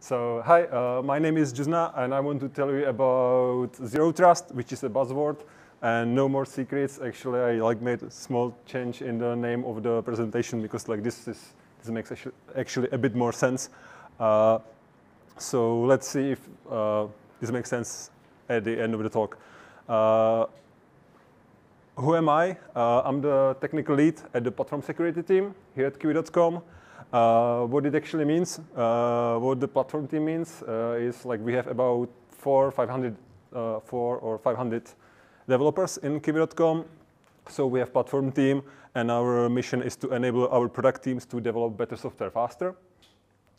So, hi, uh, my name is Juzna, and I want to tell you about Zero Trust, which is a buzzword, and no more secrets. Actually, I like made a small change in the name of the presentation because like this is this makes actually, actually a bit more sense. Uh, so let's see if uh, this makes sense at the end of the talk. Uh, who am I? Uh, I'm the technical lead at the platform security team here at Kiwi.com. Uh, what it actually means, uh, what the platform team means, uh, is like we have about four, 500, uh, four or 500 developers in Kiwi.com. So we have platform team, and our mission is to enable our product teams to develop better software faster.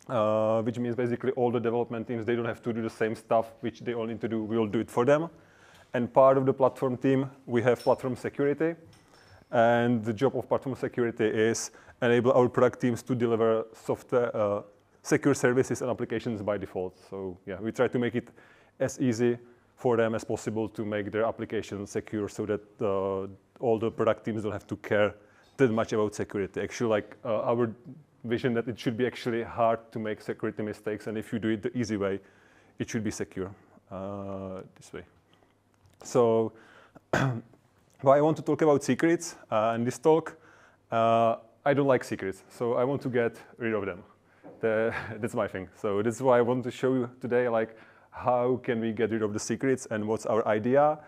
Uh, which means basically all the development teams, they don't have to do the same stuff which they all need to do, we will do it for them. And part of the platform team, we have platform security. And the job of platform security is enable our product teams to deliver software, uh, secure services and applications by default. So yeah, we try to make it as easy for them as possible to make their applications secure so that uh, all the product teams don't have to care that much about security. Actually, like uh, our vision that it should be actually hard to make security mistakes, and if you do it the easy way, it should be secure uh, this way. So why I want to talk about secrets uh, in this talk, uh, I don't like secrets, so I want to get rid of them. The, that's my thing. So this is why I want to show you today, like, how can we get rid of the secrets and what's our idea.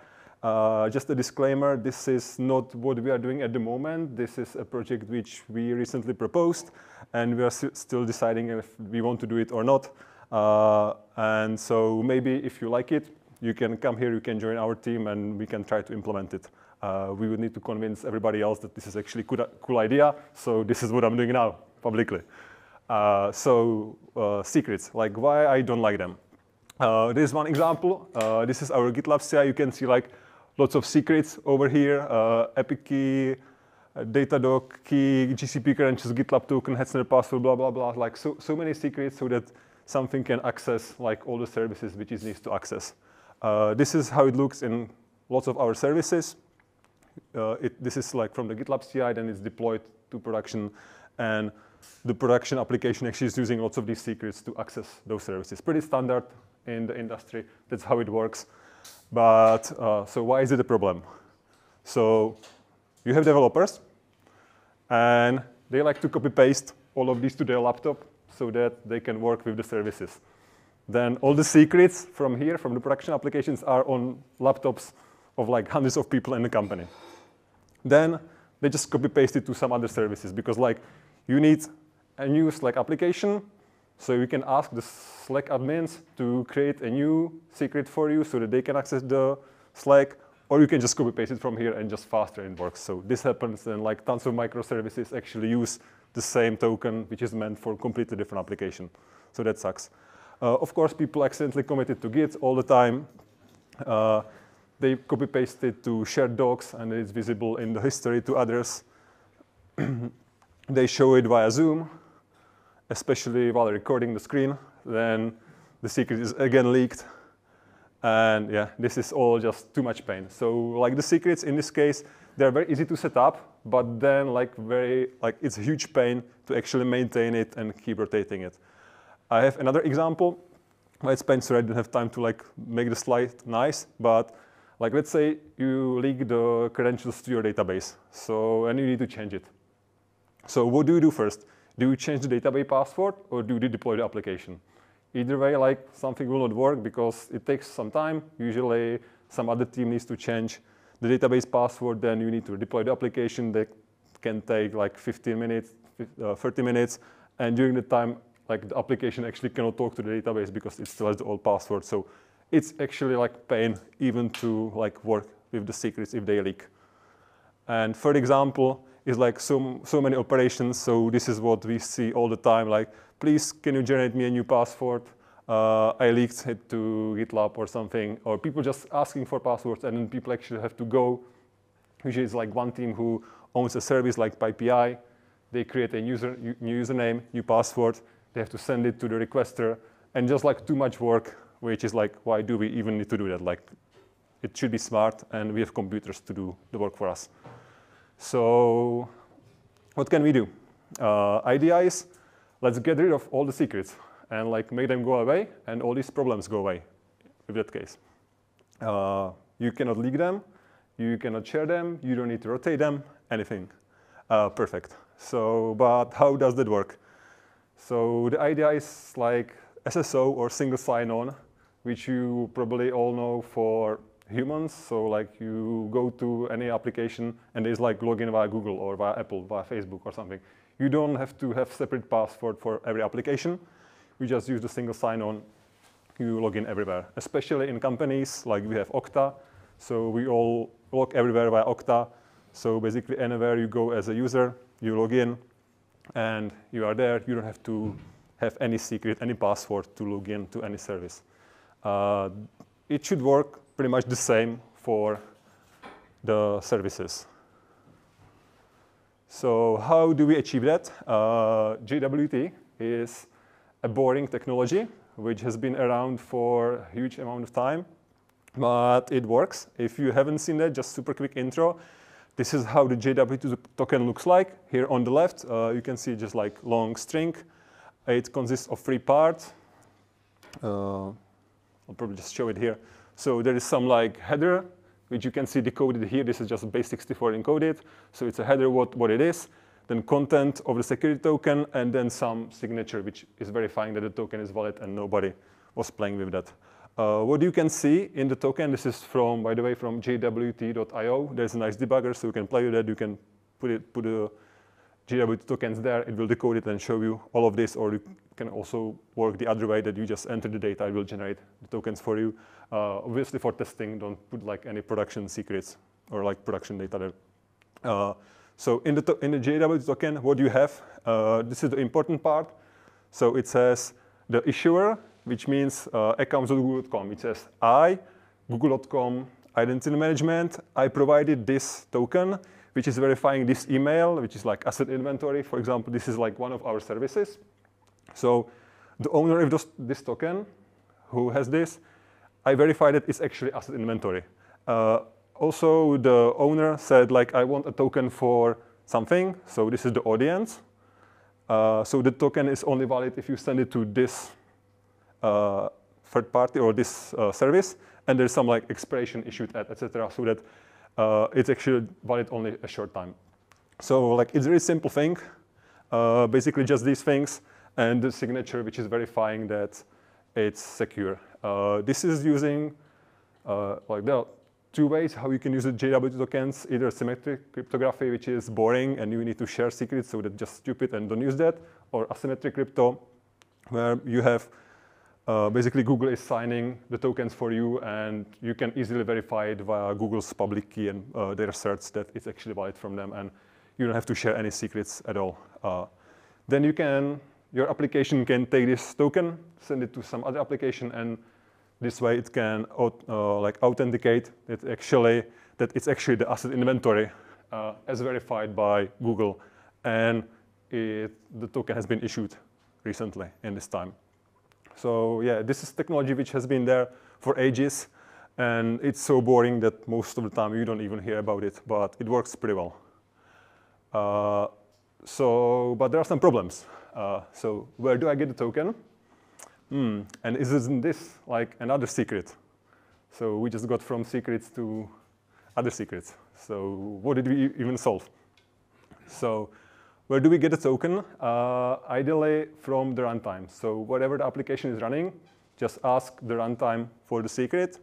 Uh, just a disclaimer, this is not what we are doing at the moment. This is a project which we recently proposed, and we are still deciding if we want to do it or not. Uh, and so maybe if you like it, you can come here, you can join our team, and we can try to implement it. Uh, we would need to convince everybody else that this is actually a cool, cool idea. So this is what I'm doing now, publicly. Uh, so uh, secrets, like why I don't like them. Uh, this is one example. Uh, this is our GitLab CI. You can see like lots of secrets over here. Uh, Epic key, Datadog key, GCP credentials, GitLab token, Hetzner password, blah, blah, blah. Like so, so many secrets so that something can access like all the services which it needs to access. Uh, this is how it looks in lots of our services. Uh, it, this is like from the GitLab CI, then it's deployed to production, and the production application actually is using lots of these secrets to access those services. Pretty standard in the industry. That's how it works. But uh, so why is it a problem? So you have developers, and they like to copy paste all of these to their laptop so that they can work with the services. Then all the secrets from here, from the production applications, are on laptops of like hundreds of people in the company. Then they just copy paste it to some other services because like you need a new Slack application, so you can ask the Slack admins to create a new secret for you so that they can access the Slack, or you can just copy paste it from here and just faster it works. So this happens and like tons of microservices actually use the same token, which is meant for completely different application. So that sucks. Uh, of course, people accidentally commit it to Git all the time. Uh, they copy paste it to shared docs and it's visible in the history to others. they show it via Zoom, especially while recording the screen. Then the secret is again leaked. And yeah, this is all just too much pain. So like the secrets in this case, they're very easy to set up, but then like very, like it's a huge pain to actually maintain it and keep rotating it. I have another example. I spent, sorry, I didn't have time to like make the slide nice, but like let's say you leak the credentials to your database, so and you need to change it. So what do you do first? Do you change the database password or do you deploy the application? Either way, like something will not work because it takes some time. Usually some other team needs to change the database password, then you need to deploy the application that can take like 15 minutes, uh, 30 minutes, and during the time like the application actually cannot talk to the database because it still has the old password. So it's actually like pain even to like work with the secrets if they leak. And third example is like so, so many operations. So this is what we see all the time. Like, please, can you generate me a new password? Uh, I leaked it to GitLab or something, or people just asking for passwords, and then people actually have to go. Usually, it's like one team who owns a service like PyPI. They create a user, new username, new password, they have to send it to the requester, and just like too much work, which is like, why do we even need to do that? Like, it should be smart, and we have computers to do the work for us. So what can we do? Uh, idea is, let's get rid of all the secrets and like make them go away, and all these problems go away with that case. Uh, you cannot leak them, you cannot share them, you don't need to rotate them, anything. Uh, perfect. So, but how does that work? So the idea is like SSO or single sign-on, which you probably all know for humans. So like you go to any application and it's like login via Google or via Apple, via Facebook or something. You don't have to have separate password for every application. You just use the single sign-on. You log in everywhere, especially in companies like we have Okta. So we all log everywhere via Okta. So basically anywhere you go as a user, you log in and you are there. You don't have to have any secret, any password to log in to any service. Uh, it should work pretty much the same for the services. So how do we achieve that? Uh, JWT is a boring technology which has been around for a huge amount of time, but it works. If you haven't seen that, just super quick intro. This is how the JWT token looks like. Here on the left, uh, you can see just like long string. It consists of three parts. Uh, I'll probably just show it here. So there is some like header, which you can see decoded here. This is just base64 encoded. So it's a header, what, what it is. Then content of the security token, and then some signature, which is verifying that the token is valid and nobody was playing with that. Uh, what you can see in the token, this is from, by the way, from jwt.io. There's a nice debugger, so you can play with that. You can put it, put the JWT tokens there. It will decode it and show you all of this, or you can also work the other way that you just enter the data. It will generate the tokens for you. Uh, obviously, for testing, don't put like any production secrets or like production data there. Uh, so in the, in the JWT token, what do you have? Uh, this is the important part. So it says the issuer, which means uh, accounts.google.com. It says I, google.com identity management, I provided this token, which is verifying this email, which is like asset inventory. For example, this is like one of our services. So the owner of this, token, who has this, I verified it is actually asset inventory. Uh, also, the owner said, like, I want a token for something. So this is the audience. Uh, so the token is only valid if you send it to this uh, third party or this uh, service. And there's some like expiration issued at, etc. So that uh, it's actually valid only a short time. So like it's a very simple thing. Uh, basically just these things and the signature, which is verifying that it's secure. Uh, this is using, uh, like there are two ways how you can use the JWT tokens, either symmetric cryptography, which is boring and you need to share secrets, so that's just stupid and don't use that, or asymmetric crypto, where you have uh, basically Google is signing the tokens for you and you can easily verify it via Google's public key and uh, their certs that it's actually valid from them and you don't have to share any secrets at all. Uh, then you can your application can take this token, send it to some other application, and this way it can uh, like authenticate that actually that it's actually the asset inventory uh, as verified by Google, and it, the token has been issued recently in this time. So yeah, this is technology which has been there for ages, and it's so boring that most of the time you don't even hear about it, but it works pretty well. Uh, so, but there are some problems. Uh, so where do I get the token? Hmm. And isn't this like another secret? So we just got from secrets to other secrets. So what did we even solve? So where do we get a token? Uh, ideally from the runtime. So whatever the application is running, just ask the runtime for the secret,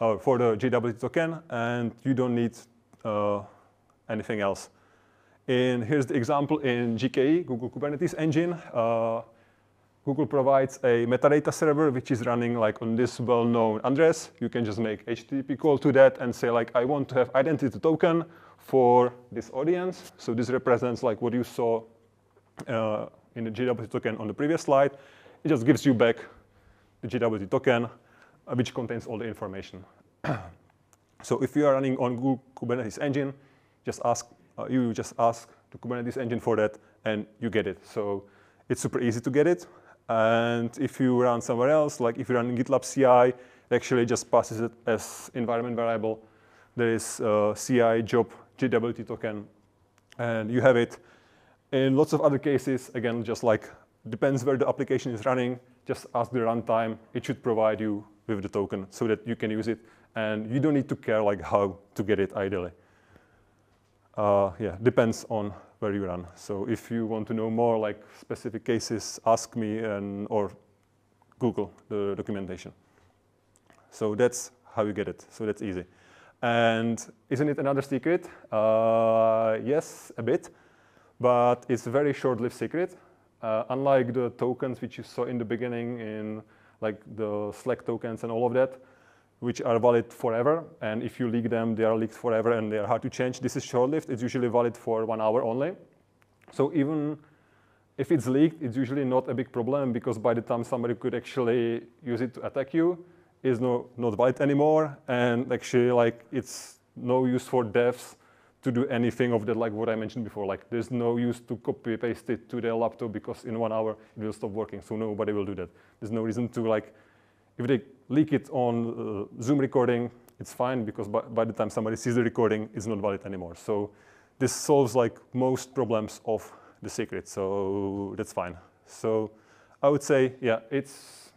or for the JWT token, and you don't need uh, anything else. And here's the example in GKE, Google Kubernetes Engine. Uh, Google provides a metadata server which is running like on this well-known address. You can just make HTTP call to that and say like, I want to have identity token for this audience. So this represents like what you saw uh, in the JWT token on the previous slide. It just gives you back the JWT token, uh, which contains all the information. so if you are running on Google Kubernetes Engine, just ask uh, you just ask the Kubernetes engine for that, and you get it. So it's super easy to get it. And if you run somewhere else, like if you run GitLab CI, it actually just passes it as environment variable. There is CI job JWT token, and you have it. In lots of other cases, again, just like depends where the application is running, just ask the runtime. It should provide you with the token so that you can use it. And you don't need to care like how to get it ideally. Uh, yeah, depends on where you run. So if you want to know more like specific cases, ask me and, or Google the documentation. So that's how you get it. So that's easy. And isn't it another secret? Uh, yes, a bit, but it's a very short-lived secret. Uh, unlike the tokens which you saw in the beginning in like the Slack tokens and all of that, which are valid forever. And if you leak them, they are leaked forever and they are hard to change. This is short-lived. It's usually valid for one hour only. So even if it's leaked, it's usually not a big problem because by the time somebody could actually use it to attack you, it's no, not valid anymore. And actually, like, it's no use for devs to do anything of that, like what I mentioned before. Like, there's no use to copy paste it to their laptop because in one hour it will stop working. So nobody will do that. There's no reason to like, if they leak it on uh, Zoom recording, it's fine because by, by the time somebody sees the recording, it's not valid anymore. So this solves like most problems of the secret. So that's fine. So I would say, yeah, it's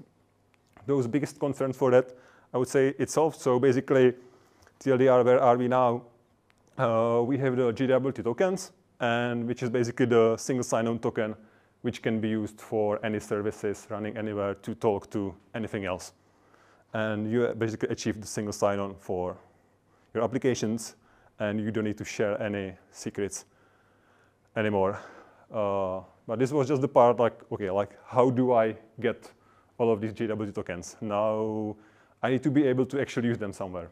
those biggest concerns for that. I would say it's solved. So basically, TLDR, where are we now? Uh, we have the JWT tokens, and which is basically the single sign-on token, which can be used for any services running anywhere to talk to anything else. And you basically achieve the single sign-on for your applications, and you don't need to share any secrets anymore. Uh, but this was just the part like, okay, like how do I get all of these JWT tokens? Now I need to be able to actually use them somewhere.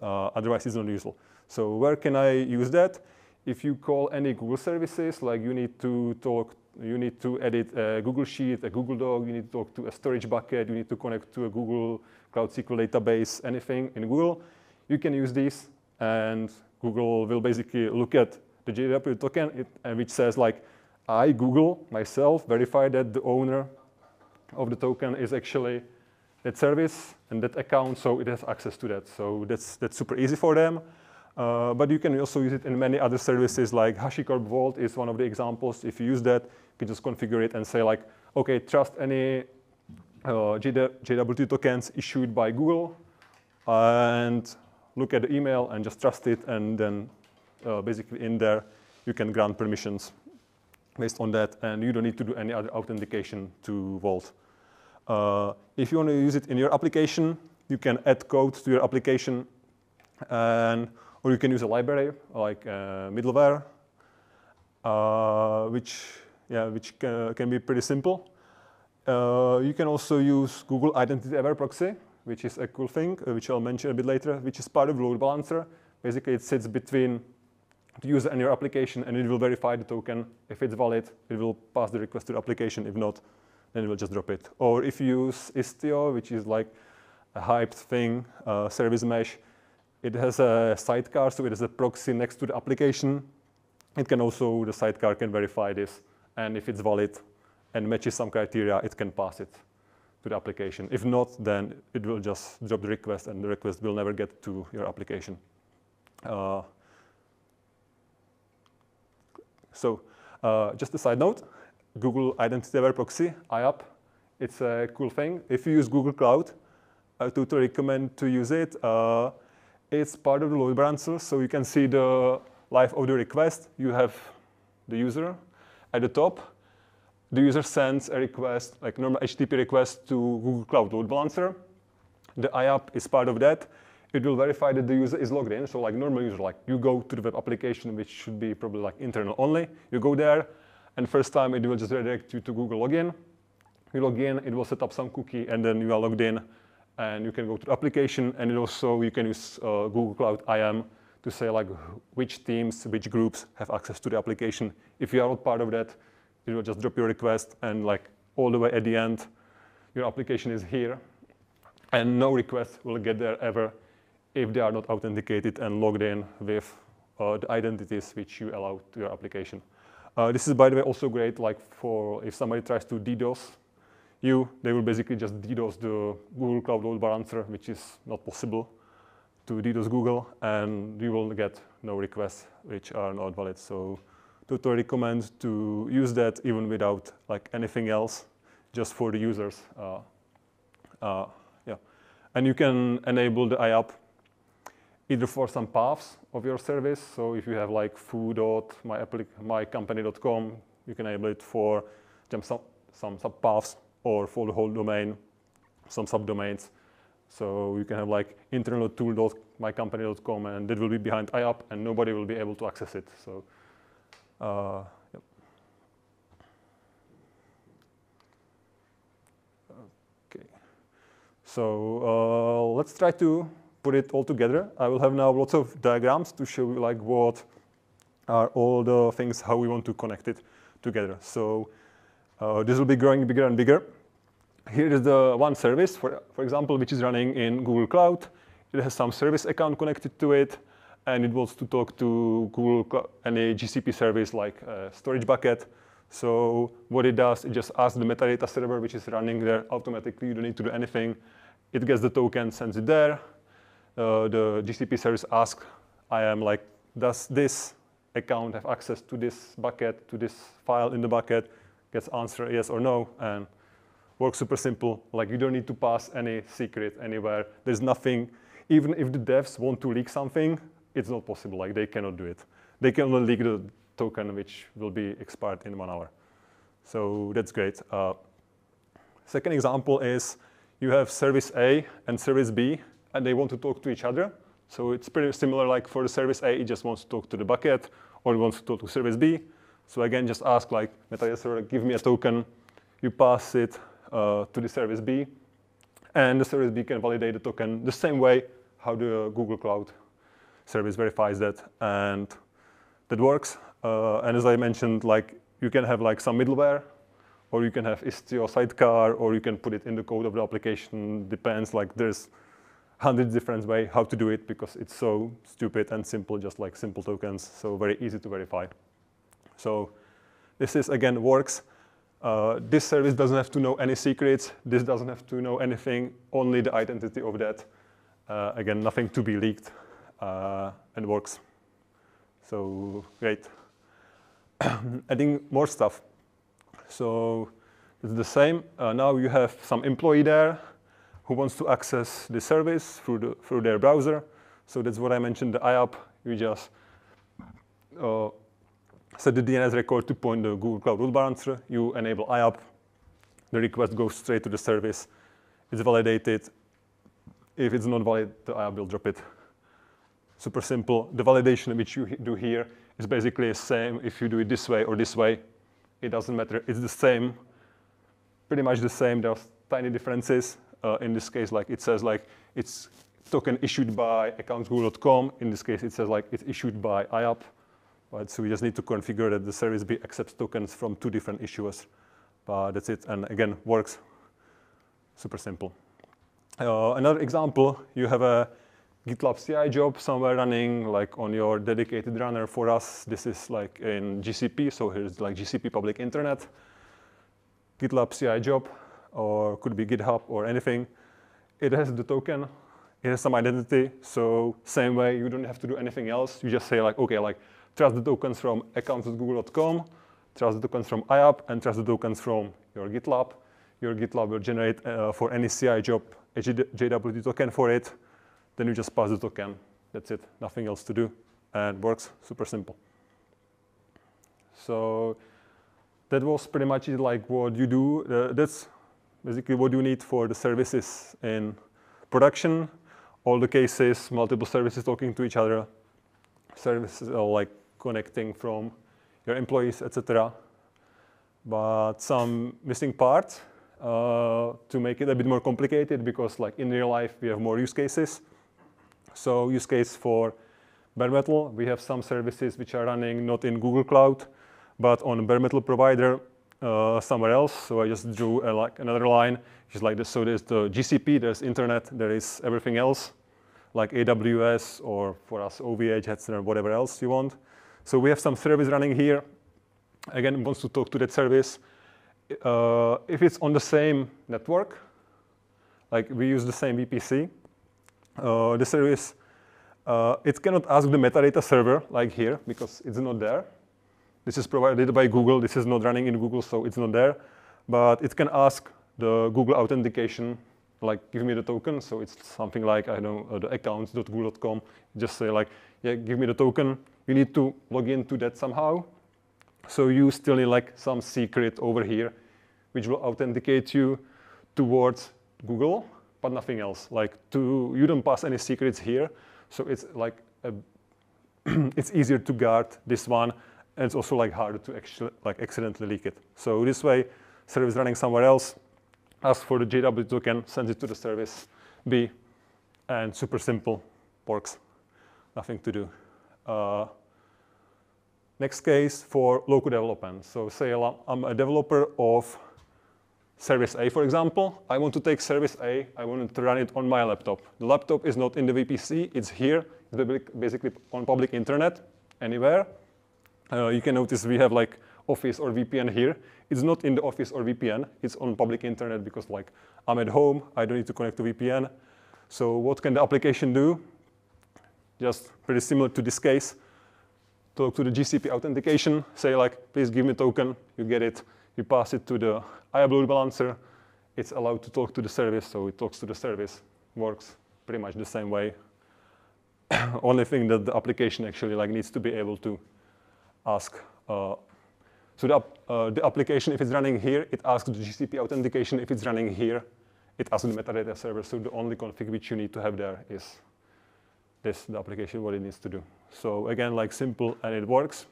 Uh, otherwise it's not useful. So where can I use that? If you call any Google services, like you need to talk, you need to edit a Google Sheet, a Google Doc, you need to talk to a storage bucket, you need to connect to a Google Cloud SQL database, anything in Google, you can use these and Google will basically look at the JWT token, it, uh, which says like, I, Google, myself, verify that the owner of the token is actually that service and that account, so it has access to that. So that's, that's super easy for them. Uh, but you can also use it in many other services like HashiCorp Vault is one of the examples. If you use that, you can just configure it and say like, okay, trust any uh, JWT tokens issued by Google and look at the email and just trust it. And then uh, basically in there, you can grant permissions based on that. And you don't need to do any other authentication to Vault. Uh, if you want to use it in your application, you can add code to your application and or you can use a library like uh, middleware, uh, which, yeah, which can, can, be pretty simple. Uh, you can also use Google Identity Aware Proxy, which is a cool thing, which I'll mention a bit later, which is part of load balancer. Basically, it sits between the user and your application, and it will verify the token. If it's valid, it will pass the request to the application. If not, then it will just drop it. Or if you use Istio, which is like a hyped thing, uh, service mesh, it has a sidecar, so it is a proxy next to the application. It can also, the sidecar can verify this. And if it's valid and matches some criteria, it can pass it to the application. If not, then it will just drop the request and the request will never get to your application. Uh, so uh, just a side note, Google Identity Aware Proxy, IAP, it's a cool thing. If you use Google Cloud, I totally recommend to use it. Uh, it's part of the load balancer, so you can see the life of the request. You have the user at the top. The user sends a request, like normal HTTP request to Google Cloud Load Balancer. The IAP is part of that. It will verify that the user is logged in. So like normal user, like you go to the web application, which should be probably like internal only. You go there, and first time it will just redirect you to Google login. You log in, it will set up some cookie, and then you are logged in and you can go to the application and also you can use uh, Google Cloud IAM to say like which teams, which groups have access to the application. If you are not part of that, you will just drop your request and like all the way at the end, your application is here and no request will get there ever if they are not authenticated and logged in with uh, the identities which you allow to your application. Uh, this is, by the way, also great like for if somebody tries to DDoS you, they will basically just DDoS the Google Cloud Load Balancer, which is not possible to DDoS Google, and you will get no requests which are not valid. So totally recommend to use that even without like anything else, just for the users. Uh, uh, yeah, and you can enable the IAP either for some paths of your service. So if you have like foo.mycompany.com, you can enable it for some, some subpaths or for the whole domain, some subdomains. So you can have like internal tool.mycompany.com and that will be behind IAP and nobody will be able to access it. So, uh, yep. Okay. So uh, let's try to put it all together. I will have now lots of diagrams to show you like what are all the things, how we want to connect it together. So uh, this will be growing bigger and bigger. Here is the one service, for, for example, which is running in Google Cloud. It has some service account connected to it, and it wants to talk to Google, any GCP service like storage bucket. So what it does, it just asks the metadata server, which is running there automatically. You don't need to do anything. It gets the token, sends it there uh, the GCP service asks, IAM like, does this account have access to this bucket, to this file in the bucket? Gets answer yes or no, and works super simple. Like you don't need to pass any secret anywhere. There's nothing, even if the devs want to leak something, it's not possible. Like they cannot do it. They can only leak the token which will be expired in one hour. So that's great. Uh, second example is you have service A and service B and they want to talk to each other. So it's pretty similar like for the service A, it just wants to talk to the bucket, or it wants to talk to service B. So again, just ask like server, give me a token. You pass it to the service B, and the service B can validate the token the same way how the Google Cloud service verifies that, and that works. Uh, and as I mentioned, like you can have like some middleware, or you can have Istio sidecar, or you can put it in the code of the application. Depends. Like there's hundred different ways how to do it because it's so stupid and simple, just like simple tokens, so very easy to verify. So this is, again, works. Uh, this service doesn't have to know any secrets. This doesn't have to know anything, only the identity of that. Uh, again, nothing to be leaked, uh, and works. So great. Adding more stuff. So it's the same. Uh, now you have some employee there who wants to access the service through, the, through their browser. So that's what I mentioned, the IAP. You just uh, set the DNS record to point the Google Cloud Load Balancer. You enable IAP. The request goes straight to the service. It's validated. If it's not valid, the IAP will drop it. Super simple. The validation which you do here is basically the same if you do it this way or this way. It doesn't matter. It's the same, pretty much the same. There are tiny differences uh, in this case, like it says like it's token issued by accountsgoogle.com. In this case, it says like it's issued by IAP. Right? So we just need to configure that the service B accepts tokens from two different issuers. But that's it, and again, works super simple. Uh, another example, you have a GitLab CI job somewhere running like on your dedicated runner. For us, this is like in GCP, so here's like GCP public internet. GitLab CI job, or could be GitHub or anything. It has the token, it has some identity. So same way, you don't have to do anything else. You just say like, okay, like trust the tokens from accounts.google.com, trust the tokens from IAP, and trust the tokens from your GitLab. Your GitLab will generate uh, for any CI job a JWT token for it. Then you just pass the token. That's it. Nothing else to do, and works super simple. So that was pretty much it, like what you do. Uh, that's basically what you need for the services in production. All the cases, multiple services talking to each other, services are like connecting from your employees, etc. But some missing parts uh, to make it a bit more complicated because like in real life, we have more use cases. So use case for bare metal, we have some services which are running not in Google Cloud, but on bare metal provider uh, somewhere else. So I just drew a, like another line, just like this. So there's the GCP, there's internet, there is everything else, like AWS or for us OVH, etc., whatever else you want. So we have some service running here. Again, wants to talk to that service. Uh, if it's on the same network, like we use the same VPC, uh, the service, uh, it cannot ask the metadata server like here because it's not there This is provided by Google. This is not running in Google, so it's not there. But it can ask the Google authentication, like give me the token. So it's something like, I don't know, uh, the accounts.google.com. Just say like, yeah, give me the token. You need to log into that somehow. So you still need like some secret over here, which will authenticate you towards Google, but nothing else. Like to, you don't pass any secrets here. So it's like, a, it's easier to guard this one. And it's also like harder to actually like accidentally leak it. So this way, service running somewhere else, ask for the JW token, sends it to the service B, and super simple, works. Nothing to do. Uh, next case for local development. So say I'm a developer of service A, for example. I want to take service A, I want to run it on my laptop. The laptop is not in the VPC, it's here, it's basically on public internet, anywhere. Uh, you can notice we have like Office or VPN here. It's not in the Office or VPN, it's on public internet because like I'm at home, I don't need to connect to VPN. So what can the application do? Just pretty similar to this case. Talk to the GCP authentication, say like, please give me token, you get it. You pass it to the IAP load balancer. It's allowed to talk to the service, so it talks to the service. Works pretty much the same way. Only thing that the application actually like needs to be able to ask. Uh, so the, uh, the application, if it's running here, it asks the GCP authentication. If it's running here, it asks the metadata server. So the only config which you need to have there is this, the application, what it needs to do. So again, like simple and it works.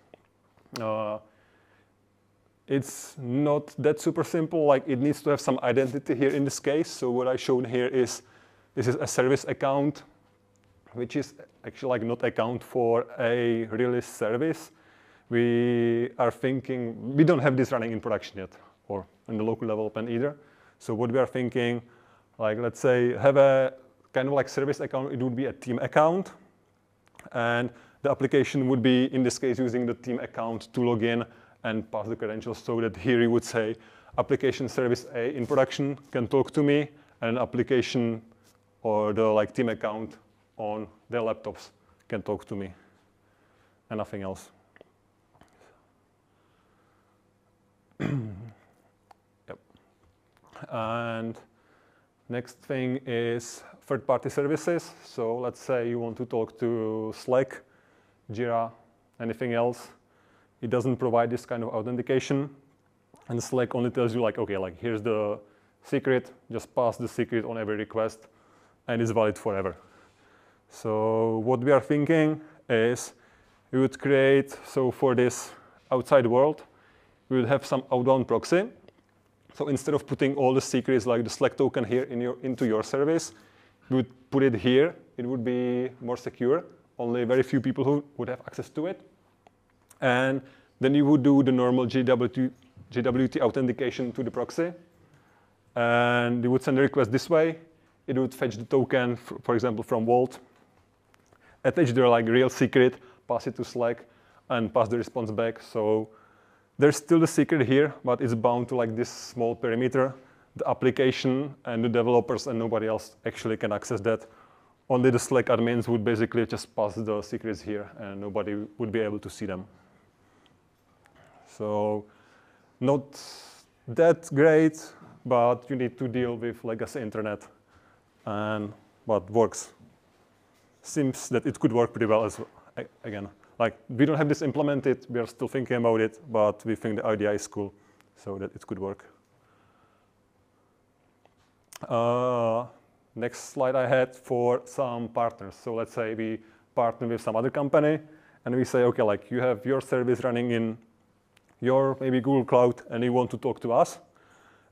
Uh, it's not that super simple, like it needs to have some identity here in this case. So what I showed here is, this is a service account, which is actually like not account for a release service. We are thinking, we don't have this running in production yet, or in the local development either. So what we are thinking, like let's say have a kind of like service account, it would be a team account. And the application would be, in this case, using the team account to log in and pass the credentials so that here you would say application service A in production can talk to me and application or the like team account on their laptops can talk to me and nothing else. yep. And next thing is third-party services. So let's say you want to talk to Slack, Jira, anything else it doesn't provide this kind of authentication. And Slack only tells you like, okay, like here's the secret, just pass the secret on every request and it's valid forever. So what we are thinking is we would create, so for this outside world, we would have some outbound proxy. So instead of putting all the secrets like the Slack token here in your, into your service, we would put it here. It would be more secure. Only very few people who would have access to it. And then you would do the normal JWT, JWT authentication to the proxy. And you would send a request this way. It would fetch the token, for example, from Vault, attach their like real secret, pass it to Slack, and pass the response back. So there's still the secret here, but it's bound to like this small perimeter. The application and the developers and nobody else actually can access that. Only the Slack admins would basically just pass the secrets here and nobody would be able to see them. So not that great, but you need to deal with legacy internet and what works. Seems that it could work pretty well as well. Again, like we don't have this implemented, we are still thinking about it, but we think the idea is cool, so that it could work. Uh, next slide I had for some partners. So let's say we partner with some other company, and we say, okay, like you have your service running in your maybe Google Cloud and you want to talk to us.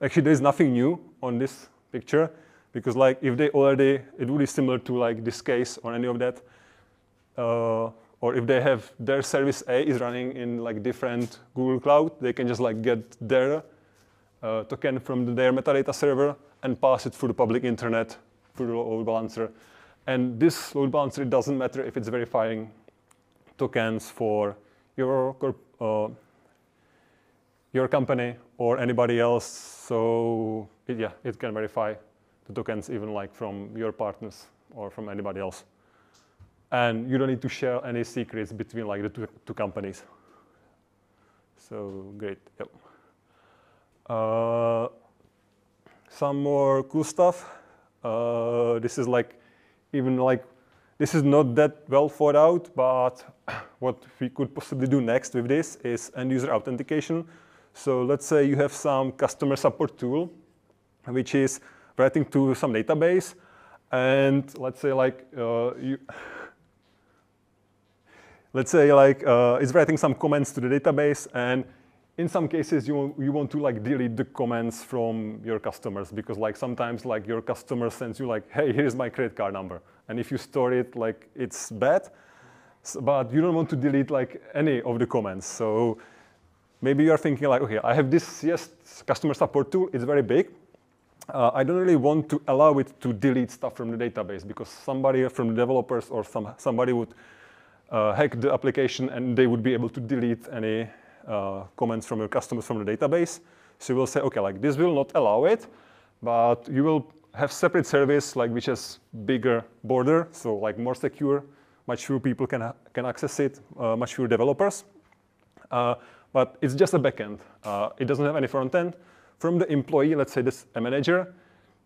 Actually, there's nothing new on this picture because like if they already, it would be similar to like this case or any of that. Uh, or if they have their service A is running in like different Google Cloud, they can just like get their uh, token from their metadata server and pass it through the public internet through the load balancer. And this load balancer, it doesn't matter if it's verifying tokens for your uh, your company or anybody else. So it, yeah, it can verify the tokens even like from your partners or from anybody else. And you don't need to share any secrets between like the two, two companies. So great, yep. Uh, some more cool stuff. Uh, this is like, even like, this is not that well thought out, but what we could possibly do next with this is end user authentication. So let's say you have some customer support tool, which is writing to some database, and let's say like uh, you, let's say like uh, it's writing some comments to the database, and in some cases you, you want to like delete the comments from your customers because like sometimes like your customer sends you like, hey, here's my credit card number. And if you store it, like it's bad, so, but you don't want to delete like any of the comments. So maybe you're thinking like, okay, I have this CS customer support tool, it's very big. Uh, I don't really want to allow it to delete stuff from the database because somebody from the developers or some, somebody would hack the application and they would be able to delete any uh, comments from your customers from the database. So you will say, okay, like this will not allow it, but you will have separate service like which has bigger border, so like more secure, much fewer people can, can access it, uh, much fewer developers. Uh, but it's just a backend. Uh, it doesn't have any front end. From the employee, let's say this a manager,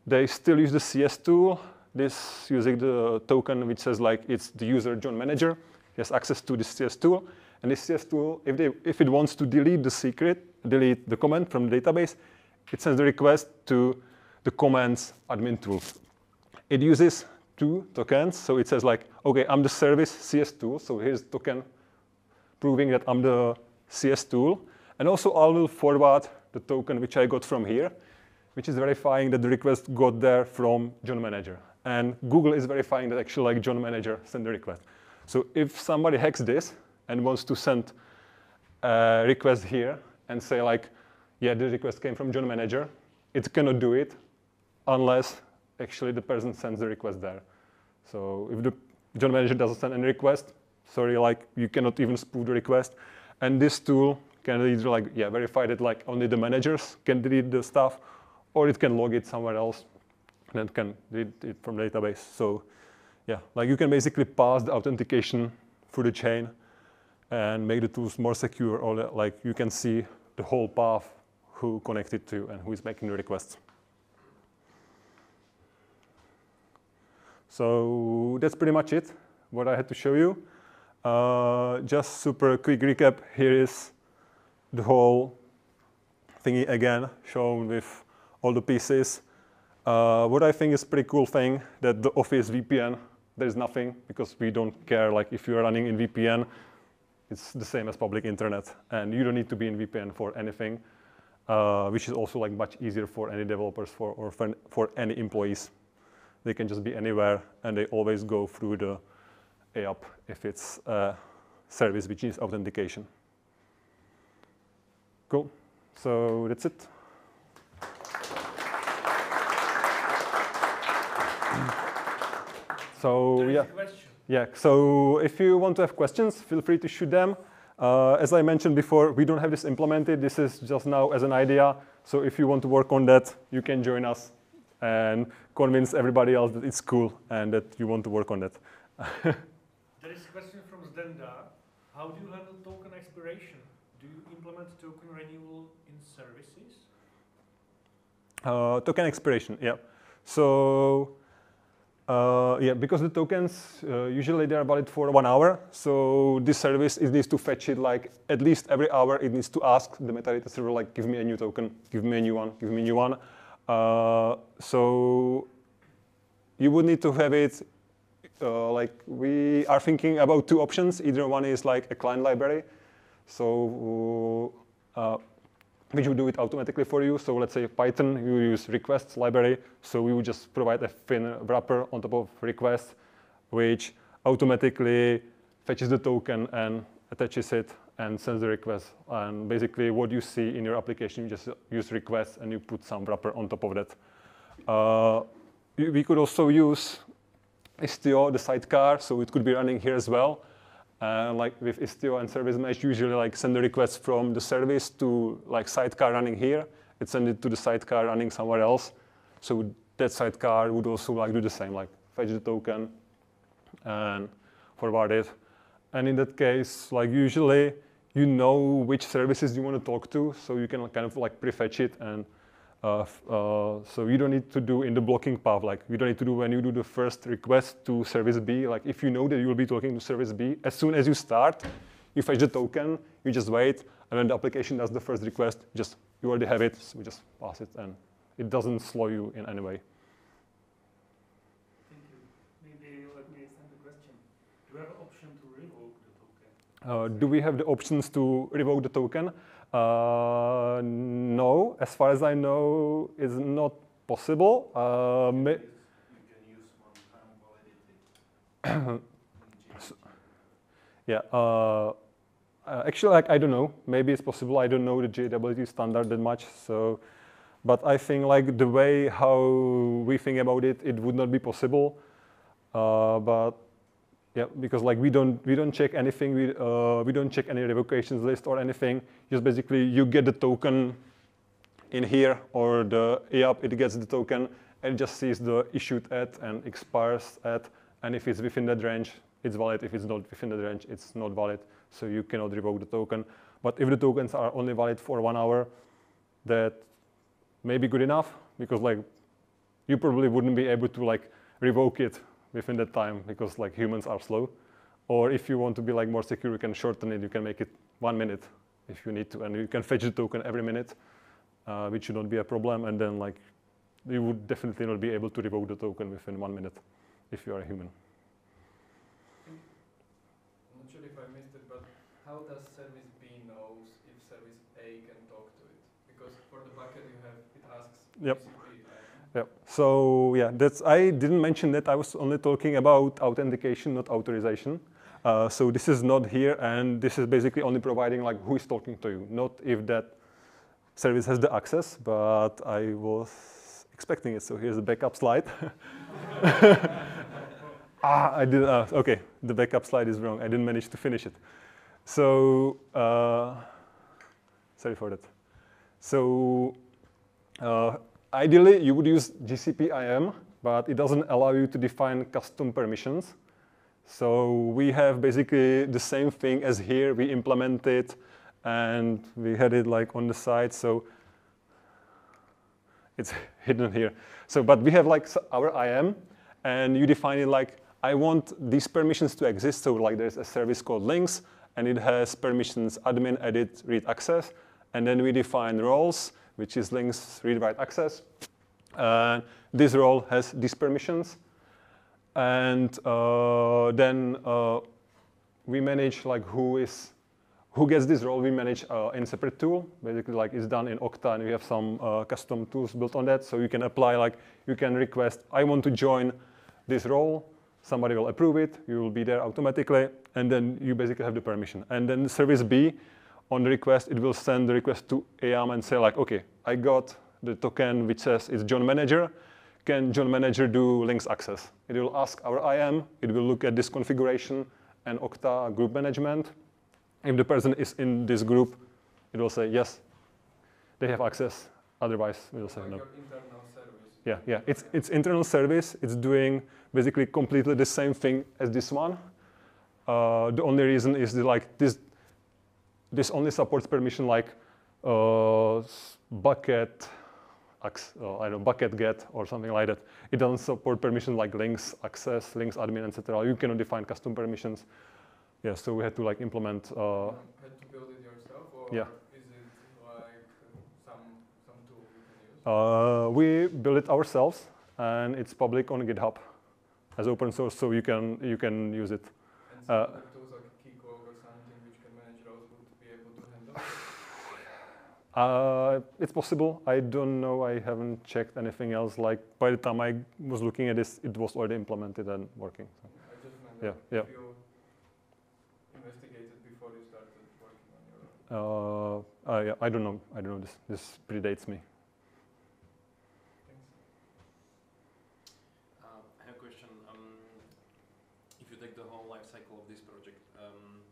they still use the CS tool, this using the token which says like it's the user John manager. Has access to this CS tool. And this CS tool, if, they, if it wants to delete the secret, delete the comment from the database, it sends the request to the comments admin tool. It uses two tokens, so it says like, okay, I'm the service CS tool, so here's token proving that I'm the CS tool. And also I will forward the token which I got from here, which is verifying that the request got there from John Manager. And Google is verifying that actually like John Manager sent the request. So if somebody hacks this and wants to send a request here and say like, yeah, the request came from John Manager, it cannot do it unless actually the person sends the request there. So if the John Manager doesn't send any request, sorry, like you cannot even spoof the request. And this tool can either like, yeah, verify that like only the managers can delete the stuff, or it can log it somewhere else and then can delete it from database. So yeah, like you can basically pass the authentication through the chain and make the tools more secure, or like you can see the whole path who connected to and who is making the requests. So that's pretty much it, what I had to show you. Uh, just super quick recap, here is the whole thingy again, shown with all the pieces. Uh, what I think is pretty cool thing that the Office VPN, there's nothing because we don't care like if you're running in VPN, it's the same as public internet and you don't need to be in VPN for anything, uh, which is also like much easier for any developers for, or for, for any employees. They can just be anywhere and they always go through the IAP if it's a service which needs authentication. Cool. So that's it. So yeah. Yeah, so if you want to have questions, feel free to shoot them. Uh, as I mentioned before, we don't have this implemented. This is just now as an idea. So if you want to work on that, you can join us and convince everybody else that it's cool and that you want to work on that. there is a question from Zdenda. How do you handle token expiration? Do you implement token renewal in services? Uh, token expiration, yeah. So uh, yeah, because the tokens, uh, usually they are valid for one hour. So this service, it needs to fetch it like at least every hour. It needs to ask the metadata server, like, give me a new token, give me a new one, give me a new one. Uh, so you would need to have it, uh, like we are thinking about two options. Either one is like a client library. So uh, which would do it automatically for you. So let's say Python, you use requests library. So we would just provide a thin wrapper on top of requests, which automatically fetches the token and attaches it and sends the request. And basically what you see in your application, you just use requests and you put some wrapper on top of that. Uh, we could also use Istio, the sidecar, so it could be running here as well. Uh, like with Istio and service mesh, usually like send the request from the service to like sidecar running here. It send it to the sidecar running somewhere else. So that sidecar would also like do the same, like fetch the token and forward it. And in that case, like usually you know which services you want to talk to, so you can kind of like prefetch it and uh, uh, so you don't need to do in the blocking path, like you don't need to do when you do the first request to service B, like if you know that you will be talking to service B, as soon as you start, you fetch the token, you just wait, and when the application does the first request, just you already have it, so we just pass it, and it doesn't slow you in any way. Thank you. Maybe let me extend the question. Do you have option to revoke the token? Uh, do we have the options to revoke the token? Uh, no, as far as I know, it's not possible. Uh, You can use yeah. Uh, uh, actually, like I don't know. Maybe it's possible. I don't know the JWT standard that much. So, but I think like the way how we think about it, it would not be possible. Uh, but yeah, because like we don't we don't check anything. We uh, we don't check any revocations list or anything. Just basically you get the token in here or the IAP, it gets the token and it just sees the issued at and expires at. And if it's within that range, it's valid. If it's not within the range, it's not valid. So you cannot revoke the token. But if the tokens are only valid for one hour, that may be good enough because like you probably wouldn't be able to like revoke it within that time because like humans are slow. Or if you want to be like more secure, you can shorten it. You can make it one minute if you need to, and you can fetch the token every minute, uh, which should not be a problem. And then like you would definitely not be able to revoke the token within one minute if you are a human. I'm not sure if I missed it, but how does service B knows if service A can talk to it? Because for the bucket you have, it asks Yep. Yeah. So yeah, that's I didn't mention that. I was only talking about authentication, not authorization. Uh, so this is not here, and this is basically only providing like who is talking to you, not if that service has the access. But I was expecting it. So here's the backup slide. ah, I did. Uh, okay, the backup slide is wrong. I didn't manage to finish it. So uh, sorry for that. So uh, ideally, you would use GCP IAM, but it doesn't allow you to define custom permissions. So we have basically the same thing as here. We implement it, and we had it like on the side. So it's hidden here. So, but we have like our IAM, and you define it like I want these permissions to exist. So like there's a service called links, and it has permissions admin, edit, read, access, and then we define roles, which is links, read, write, access. And this role has these permissions, and uh, then uh, we manage like who is who gets this role. We manage uh, in separate tool. Basically like it's done in okta and we have some uh, custom tools built on that. So you can apply like you can request i want to join this role. Somebody will approve it. You will be there automatically. And then you basically have the permission. And then service b on the request it will send the request to IAM and say like okay i got the token which says it's john manager can John Manager do links access? It will ask our IAM, it will look at this configuration and Okta group management. If the person is in this group, it will say yes, they have access. Otherwise, we will say Like no. your internal service. Yeah, yeah. It's it's internal service. It's doing basically completely the same thing as this one. Uh, the only reason is that like this this only supports permission like uh, bucket, uh, I don't know, bucket get or something like that. It doesn't support permission like links access, links admin, etc. You cannot define custom permissions. Yeah, so we had to like implement. Uh, had to build it yourself, or Yeah. is it like some some tool you can use? Uh, we build it ourselves, and it's public on GitHub as open source, so you can you can use it. and some uh, other tools like Keycloak or something which can manage roles would be able to handle. Uh, it's possible. I don't know. I haven't checked anything else. Like by the time I was looking at this, it was already implemented and working. So, I just meant Yeah, yeah. you investigated before you started working on your own. uh, uh, yeah, I don't know. I don't know. This this predates me. Thanks. Um, I have a question. Um, if you take the whole life cycle of this project, um,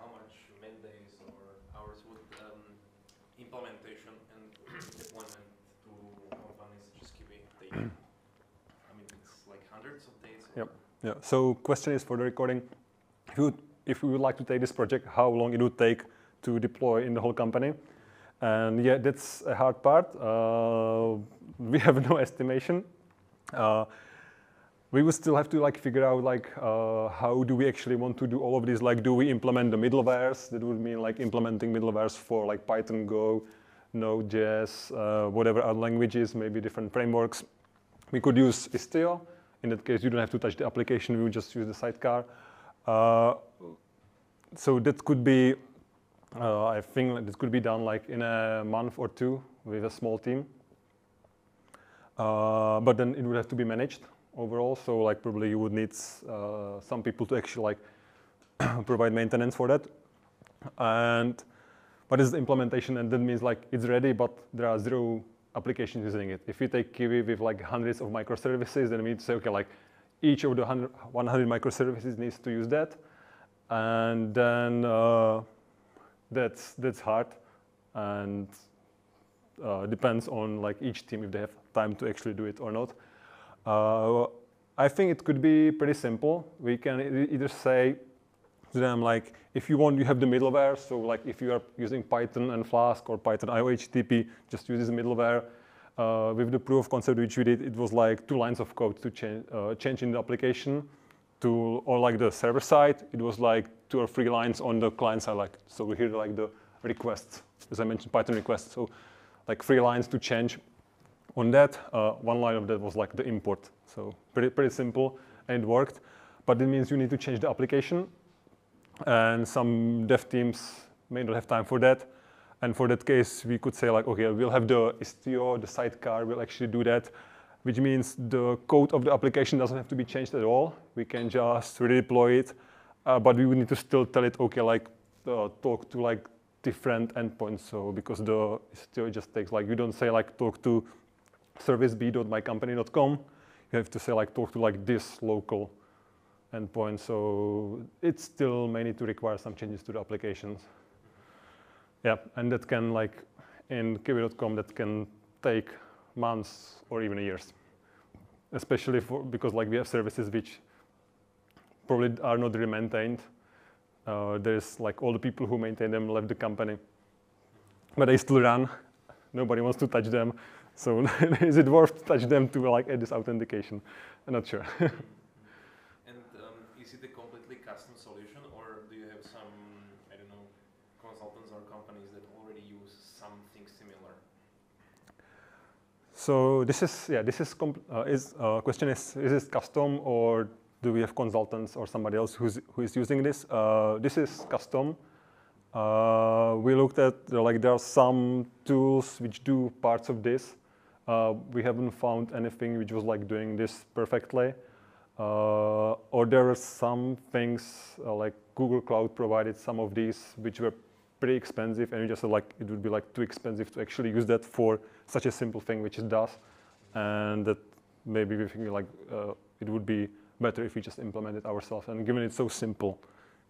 how much man days or hours would um, implementation and deployment to companies such as Kiwi take? I mean, it's like hundreds of days. or- Yep. Yeah. So question is for the recording. If you if we would like to take this project, how long it would take to deploy in the whole company. And yeah, that's a hard part. Uh, we have no estimation. Uh, we would still have to like figure out like uh, how do we actually want to do all of this like do we implement the middlewares that would mean like implementing middlewares for like python go node.js uh, whatever other languages maybe different frameworks we could use istio in that case you don't have to touch the application would just use the sidecar uh, so that could be uh, i think this could be done like in a month or two with a small team uh, but then it would have to be managed overall. So like probably you would need uh, some people to actually like provide maintenance for that. And what is the implementation? And that means like it's ready, but there are zero applications using it. If you take Kiwi with like hundreds of microservices, then we need to say, okay, like each of the 100, 100 microservices needs to use that. And then uh, that's, that's hard and uh, depends on like each team if they have time to actually do it or not. Uh, I think it could be pretty simple. We can either say to them like, if you want, you have the middleware. So like if you are using Python and Flask or Python AIOHTTP, just use this middleware. Uh, with the proof of concept which we did, it was like two lines of code to change, uh, change in the application to, or like the server side, it was like two or three lines on the client side. Like, so here like the requests, as I mentioned, Python requests. So like three lines to change on that. Uh, one line of that was like the import. So pretty, pretty simple and it worked. But it means you need to change the application. And some dev teams may not have time for that. And for that case, we could say like, okay, we'll have the Istio, the sidecar we'll actually do that, which means the code of the application doesn't have to be changed at all. We can just redeploy it, uh, but we would need to still tell it, okay, like uh, talk to like different endpoints. So because the Istio just takes like, you don't say like talk to serviceb.mycompany.com, you have to say like talk to like this local endpoint. So it still may need to require some changes to the applications. Yeah, and that can like in kiwi.com that can take months or even years, especially for because like we have services which probably are not really maintained. Uh, there's like all the people who maintain them left the company, but they still run. Nobody wants to touch them. So is it worth to touch them to like add this authentication? I'm not sure. and um, is it a completely custom solution, or do you have some, I don't know, consultants or companies that already use something similar? So this is yeah, this is uh, is uh, question is is this custom or do we have consultants or somebody else who's who is using this? Uh, this is custom. Uh, we looked at like there are some tools which do parts of this. Uh, we haven't found anything which was like doing this perfectly. Uh, or there are some things like Google Cloud provided some of these which were pretty expensive and we just like it would be like too expensive to actually use that for such a simple thing which it does. And that maybe we think like uh, it would be better if we just implement it ourselves. And given it's so simple,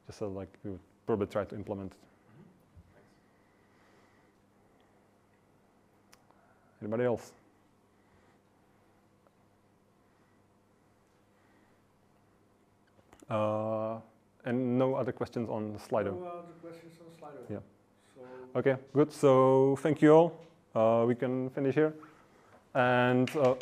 just uh, like we would probably try to implement it. Anybody else? Uh, and no other questions on Slido? No other questions on Slido. Yeah. So Okay, good. So thank you all. Uh, we can finish here. And uh,